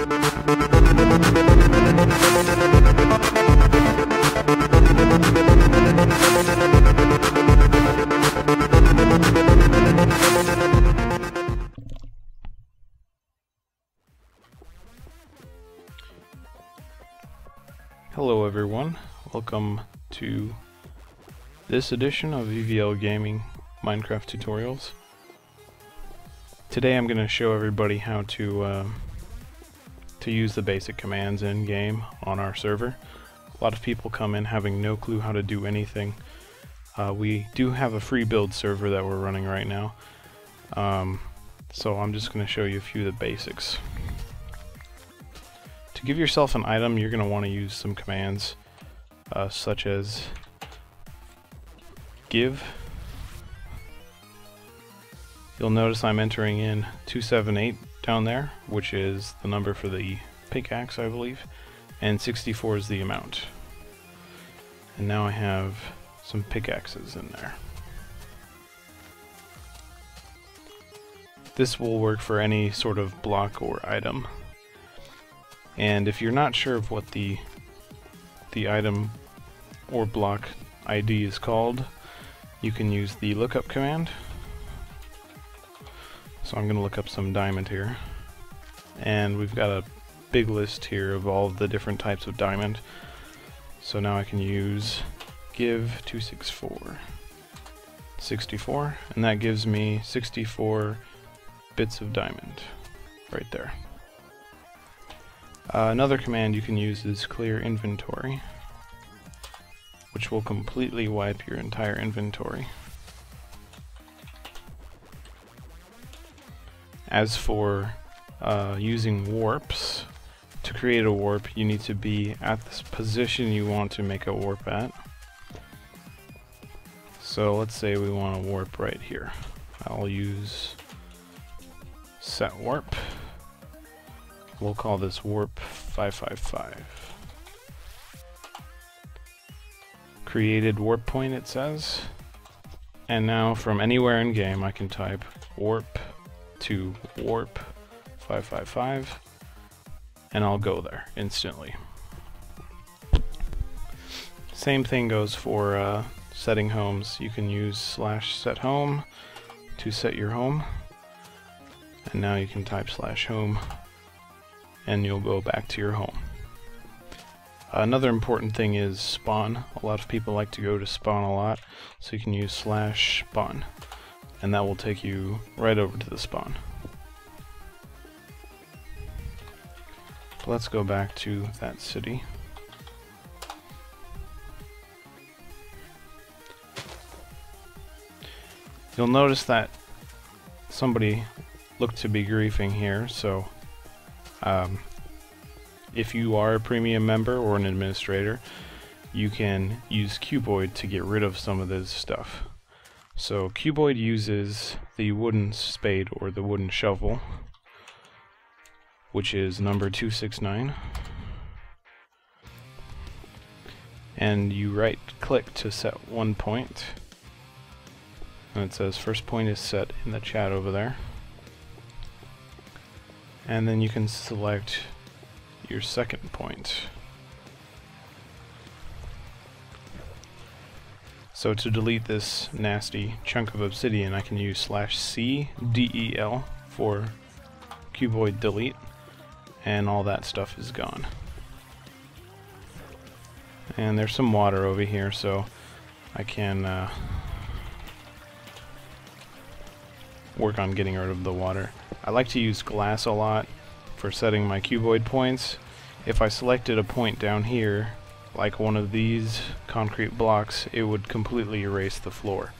Hello everyone, welcome to this edition of EVL Gaming Minecraft tutorials. Today I'm going to show everybody how to uh, to use the basic commands in game on our server. A lot of people come in having no clue how to do anything. Uh, we do have a free build server that we're running right now, um, so I'm just going to show you a few of the basics. To give yourself an item, you're going to want to use some commands uh, such as give. You'll notice I'm entering in 278 down there, which is the number for the pickaxe, I believe, and 64 is the amount. And now I have some pickaxes in there. This will work for any sort of block or item. And if you're not sure of what the the item or block ID is called, you can use the lookup command. So I'm going to look up some diamond here. And we've got a big list here of all the different types of diamond. So now I can use give 264 64 and that gives me 64 bits of diamond right there. Uh, another command you can use is clear inventory, which will completely wipe your entire inventory. As for uh, using warps, to create a warp you need to be at this position you want to make a warp at. So let's say we want a warp right here. I'll use set warp. We'll call this warp 555. Created warp point it says. And now from anywhere in game I can type warp to warp 555 and I'll go there instantly. Same thing goes for uh, setting homes. You can use slash set home to set your home and now you can type slash home and you'll go back to your home. Another important thing is spawn. A lot of people like to go to spawn a lot, so you can use slash spawn, and that will take you right over to the spawn. let's go back to that city. You'll notice that somebody looked to be griefing here, so um, if you are a premium member or an administrator, you can use Cuboid to get rid of some of this stuff. So Cuboid uses the wooden spade or the wooden shovel, which is number 269. And you right click to set one point. And it says first point is set in the chat over there and then you can select your second point. So to delete this nasty chunk of obsidian I can use slash C D E L for cuboid delete and all that stuff is gone. And there's some water over here so I can uh, work on getting rid of the water. I like to use glass a lot for setting my cuboid points. If I selected a point down here, like one of these concrete blocks, it would completely erase the floor.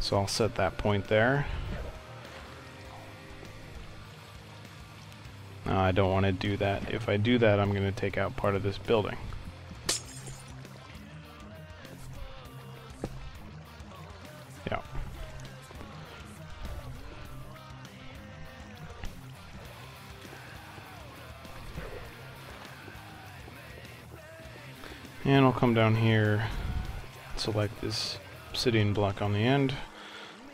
So I'll set that point there. I don't want to do that. If I do that, I'm going to take out part of this building. And I'll come down here, select this obsidian block on the end,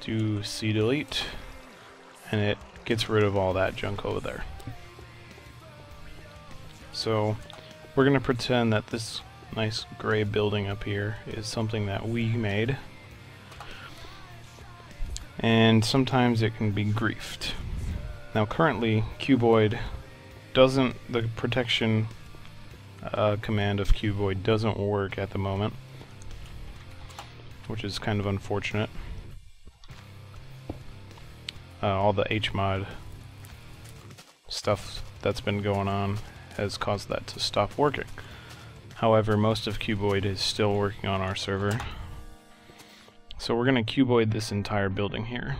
do C delete, and it gets rid of all that junk over there. So we're going to pretend that this nice gray building up here is something that we made. And sometimes it can be griefed. Now currently, Cuboid doesn't, the protection uh, command of Cuboid doesn't work at the moment, which is kind of unfortunate. Uh, all the HMOD stuff that's been going on has caused that to stop working. However, most of Cuboid is still working on our server. So we're going to cuboid this entire building here.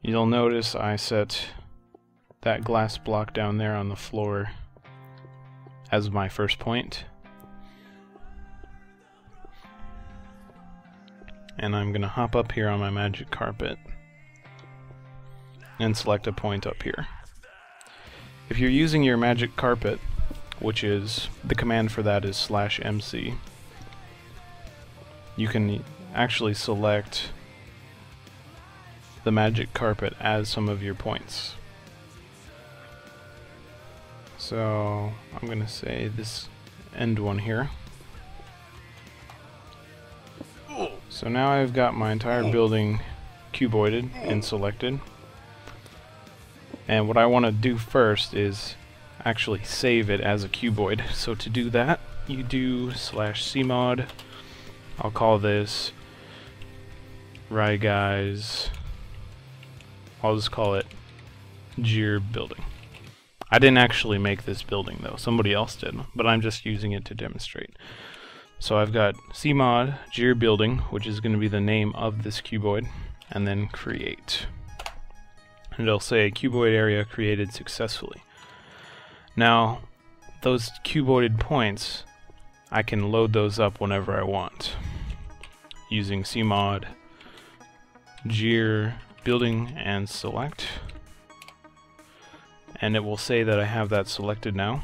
You'll notice I set that glass block down there on the floor as my first point. And I'm going to hop up here on my magic carpet and select a point up here. If you're using your magic carpet, which is, the command for that is slash MC, you can actually select the magic carpet as some of your points. So I'm going to say this end one here. So now I've got my entire oh. building cuboided oh. and selected. And what I want to do first is actually save it as a cuboid. So to do that, you do slash cmod. I'll call this Right Guys. I'll just call it Jeer Building. I didn't actually make this building though, somebody else did, but I'm just using it to demonstrate. So I've got cmod Jeer Building, which is going to be the name of this cuboid, and then create and it'll say cuboid area created successfully. Now, those cuboided points, I can load those up whenever I want using cmod jeer building and select and it will say that I have that selected now.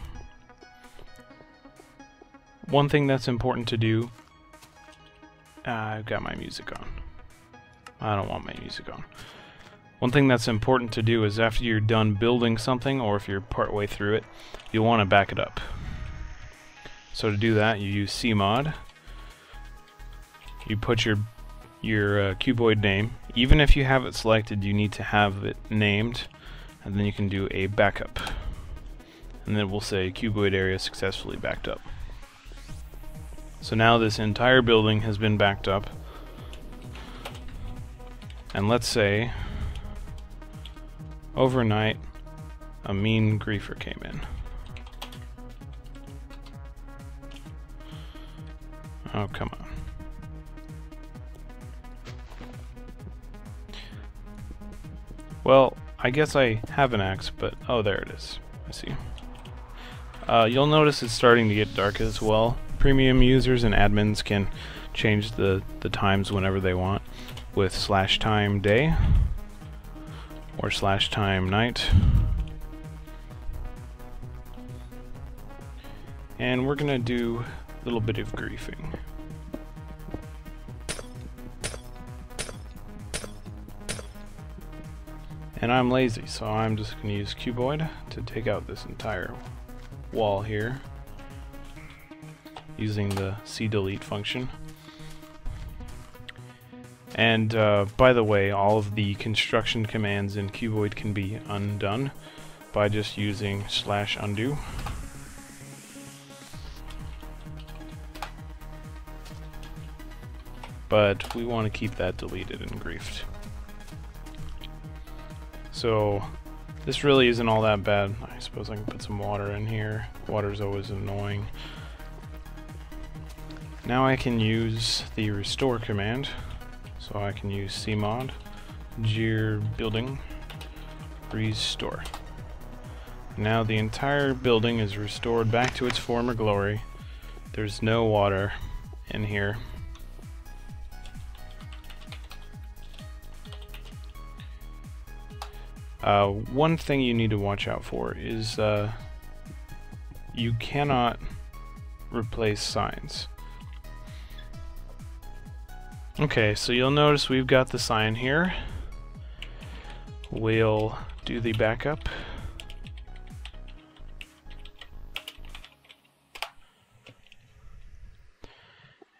One thing that's important to do uh, I've got my music on. I don't want my music on. One thing that's important to do is after you're done building something, or if you're partway through it, you'll want to back it up. So to do that, you use cmod. You put your your uh, cuboid name. Even if you have it selected, you need to have it named, and then you can do a backup. And then we'll say cuboid area successfully backed up. So now this entire building has been backed up. And let's say Overnight, a mean griefer came in. Oh, come I guess I have an axe, but... Oh, there it is. I see. Uh, you'll notice it's starting to get dark as well. Premium users and admins can change the, the times whenever they want with slash time day or slash time night. And we're gonna do a little bit of griefing. And I'm lazy, so I'm just going to use Cuboid to take out this entire wall here using the cdelete function. And uh, by the way, all of the construction commands in Cuboid can be undone by just using slash undo. But we want to keep that deleted and griefed. So this really isn't all that bad. I suppose I can put some water in here. Water's always annoying. Now I can use the restore command so I can use cmod, jeer building, restore. Now the entire building is restored back to its former glory. There's no water in here. Uh, one thing you need to watch out for is uh, you cannot replace signs. Okay, so you'll notice we've got the sign here. we'll do the backup.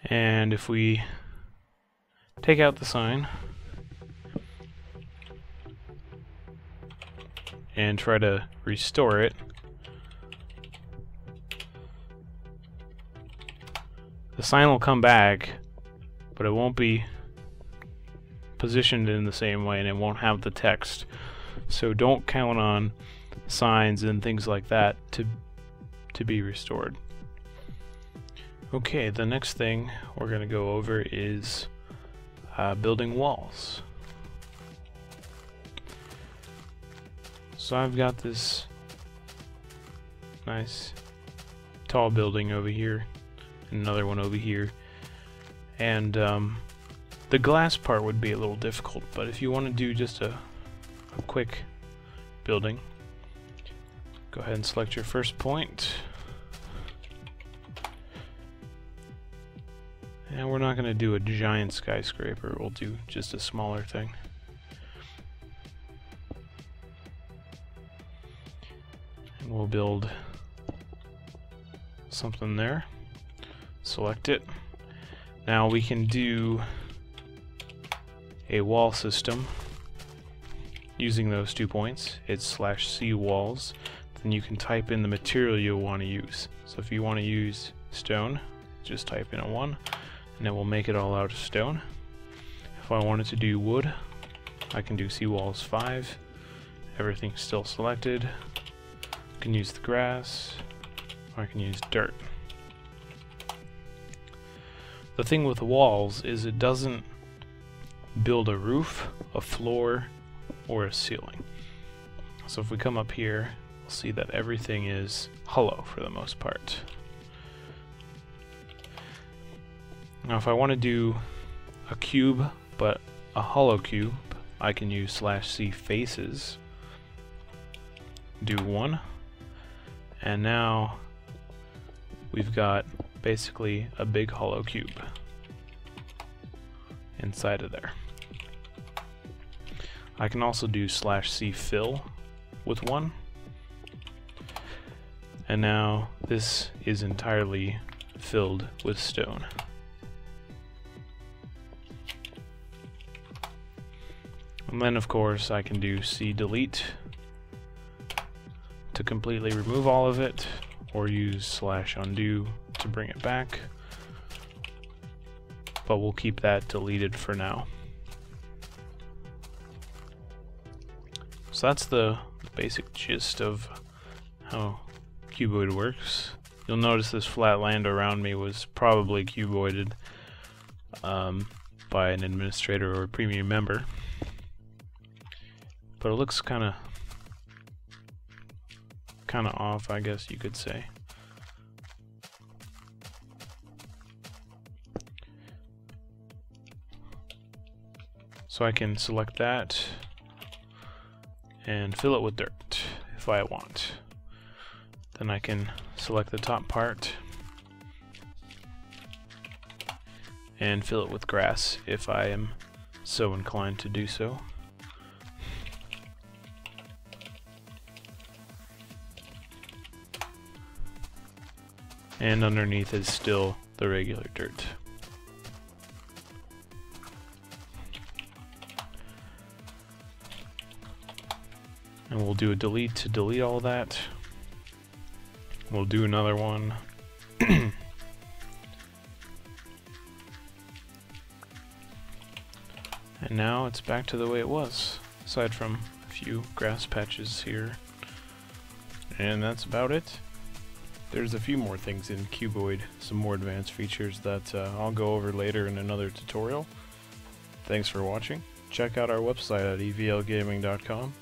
And if we take out the sign and try to restore it, the sign will come back, but it won't be positioned in the same way and it won't have the text. So don't count on signs and things like that to to be restored. Okay, the next thing we're going to go over is uh, building walls. So I've got this nice tall building over here, another one over here, and um, the glass part would be a little difficult, but if you want to do just a, a quick building, go ahead and select your first point. And we're not going to do a giant skyscraper, we'll do just a smaller thing. We'll build something there. Select it. Now we can do a wall system using those two points. It's slash C walls. Then you can type in the material you want to use. So if you want to use stone, just type in a 1 and it will make it all out of stone. If I wanted to do wood, I can do C walls 5. Everything's still selected. Can use the grass, or I can use dirt. The thing with the walls is it doesn't build a roof, a floor, or a ceiling. So if we come up here, we'll see that everything is hollow for the most part. Now if I want to do a cube, but a hollow cube, I can use slash C faces, do one, and now we've got basically a big hollow cube inside of there. I can also do slash C fill with one. And now this is entirely filled with stone. And then of course I can do C delete to completely remove all of it or use slash undo to bring it back. But we'll keep that deleted for now. So that's the basic gist of how cuboid works. You'll notice this flat land around me was probably cuboided um, by an administrator or a premium member. But it looks kind of kind of off, I guess you could say. So I can select that and fill it with dirt if I want. Then I can select the top part and fill it with grass if I am so inclined to do so. And underneath is still the regular dirt. And we'll do a delete to delete all that. We'll do another one. and now it's back to the way it was, aside from a few grass patches here. And that's about it. There's a few more things in Cuboid, some more advanced features that uh, I'll go over later in another tutorial. Thanks for watching. Check out our website at evlgaming.com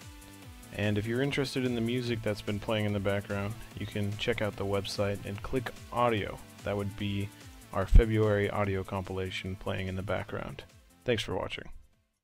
and if you're interested in the music that's been playing in the background, you can check out the website and click audio. That would be our February audio compilation playing in the background. Thanks for watching.